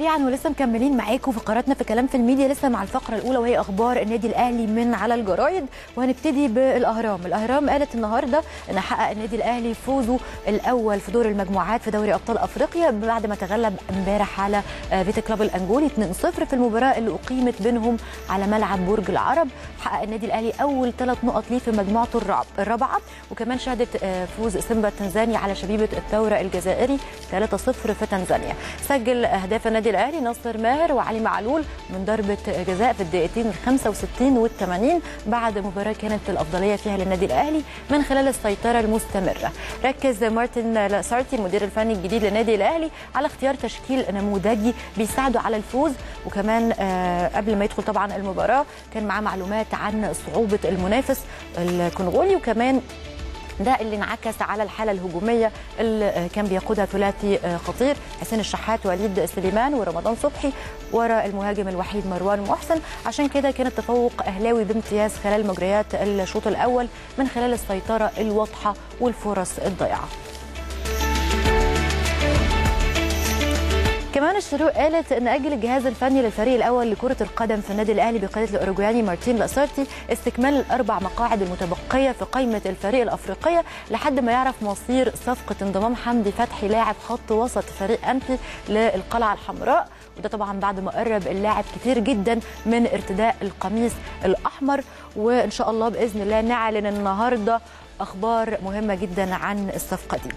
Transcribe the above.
سريعا ولسه مكملين معاكم فقراتنا في كلام في الميديا لسه مع الفقرة الأولى وهي أخبار النادي الأهلي من على الجرايد وهنبتدي بالأهرام. الأهرام قالت النهارده إن حقق النادي الأهلي فوزه الأول في دور المجموعات في دوري أبطال أفريقيا بعد ما تغلب امبارح على فيتا كلوب الانجولي 2-0 في المباراة اللي أقيمت بينهم على ملعب برج العرب. حقق النادي الأهلي أول ثلاث نقط ليه في مجموعته الرابعة. وكمان شهدت فوز سيمبا التنزاني على شبيبة الساورة الجزائري 3-0 في تنزانيا. سجل أهداف النادي الأهلي ناصر ماهر وعلي معلول من ضربة جزاء في الدقيقتين ال 65 وال 80 بعد مباراة كانت الأفضلية فيها للنادي الأهلي من خلال السيطرة المستمرة. ركز مارتن لاسارتي المدير الفني الجديد للنادي الأهلي على اختيار تشكيل نموذجي بيساعده على الفوز. وكمان قبل ما يدخل طبعا المباراة كان معاه معلومات عن صعوبة المنافس الكونغولي. وكمان ده اللي انعكس على الحالة الهجومية اللي كان بيقودها ثلاثي خطير حسين الشحات وليد سليمان ورمضان صبحي ورا المهاجم الوحيد مروان محسن. عشان كده كان التفوق أهلاوي بامتياز خلال مجريات الشوط الأول من خلال السيطرة الواضحة والفرص الضيعه كمان الشروق قالت إن أجل الجهاز الفني للفريق الأول لكرة القدم في النادي الأهلي بقيادة الاوروجواني مارتين لاسارتي استكمال الأربع مقاعد المتبقية في قائمة الفريق الأفريقية لحد ما يعرف مصير صفقة انضمام حمدي فتحي لاعب خط وسط فريق أنفي للقلعة الحمراء. وده طبعا بعد ما قرب اللاعب كتير جدا من ارتداء القميص الأحمر. وإن شاء الله بإذن الله نعلن النهارده أخبار مهمة جدا عن الصفقة دي.